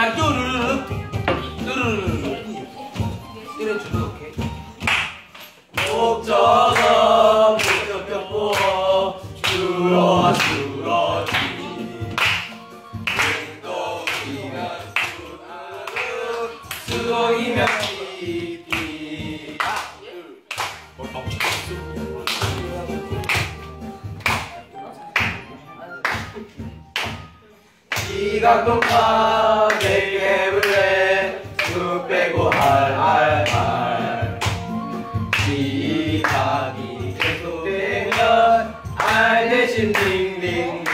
나 뚜르르. 이 이각동파. 爱爱爱都爱叮叮